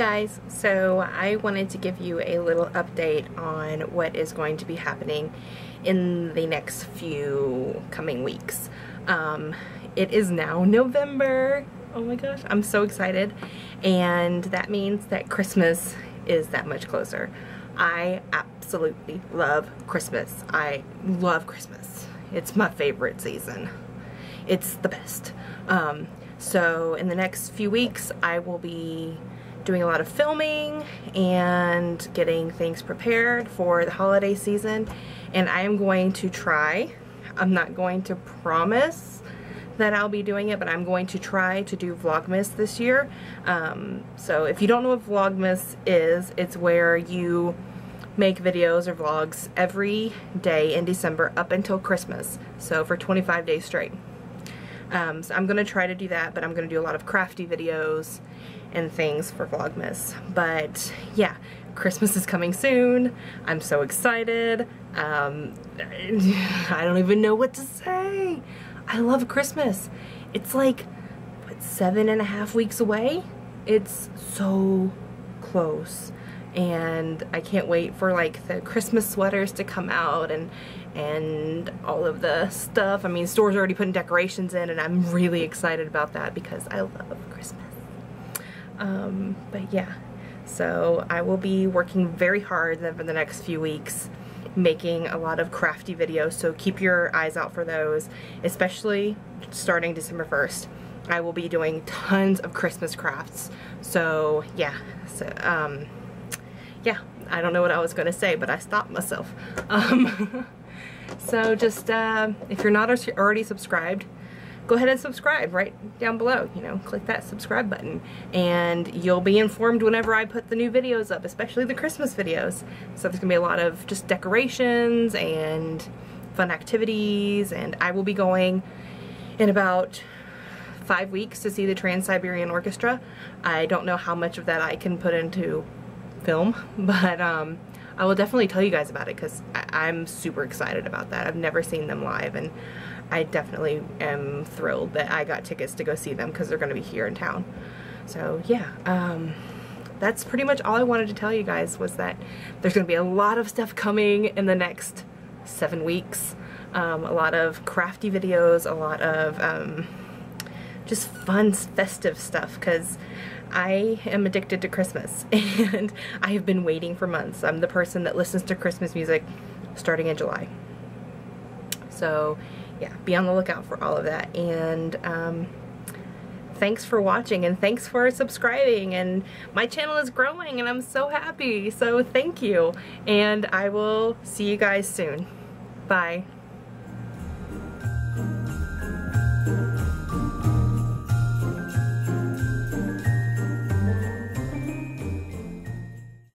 guys, so I wanted to give you a little update on what is going to be happening in the next few coming weeks. Um, it is now November. Oh my gosh, I'm so excited. And that means that Christmas is that much closer. I absolutely love Christmas. I love Christmas. It's my favorite season. It's the best. Um, so in the next few weeks, I will be doing a lot of filming and getting things prepared for the holiday season. And I am going to try I'm not going to promise that I'll be doing it but I'm going to try to do Vlogmas this year. Um, so if you don't know what Vlogmas is it's where you make videos or vlogs every day in December up until Christmas. So for 25 days straight um, so I'm going to try to do that but I'm going to do a lot of crafty videos and things for Vlogmas. But yeah, Christmas is coming soon. I'm so excited. Um, I don't even know what to say. I love Christmas. It's like, what, seven and a half weeks away? It's so close. And I can't wait for like the Christmas sweaters to come out and and all of the stuff. I mean, stores are already putting decorations in and I'm really excited about that because I love Christmas. Um, but yeah, so I will be working very hard for the next few weeks making a lot of crafty videos so keep your eyes out for those especially starting December 1st I will be doing tons of Christmas crafts so yeah so um yeah I don't know what I was gonna say but I stopped myself um so just uh, if you're not already subscribed go ahead and subscribe right down below. You know, click that subscribe button and you'll be informed whenever I put the new videos up, especially the Christmas videos. So there's gonna be a lot of just decorations and fun activities and I will be going in about five weeks to see the Trans-Siberian Orchestra. I don't know how much of that I can put into film, but um, I will definitely tell you guys about it because I'm super excited about that. I've never seen them live and I definitely am thrilled that I got tickets to go see them because they're going to be here in town. So yeah, um, that's pretty much all I wanted to tell you guys was that there's going to be a lot of stuff coming in the next seven weeks. Um, a lot of crafty videos, a lot of um, just fun, festive stuff because I am addicted to Christmas and I have been waiting for months. I'm the person that listens to Christmas music starting in July. So yeah, be on the lookout for all of that. And um, thanks for watching and thanks for subscribing. And my channel is growing and I'm so happy. So thank you. And I will see you guys soon. Bye.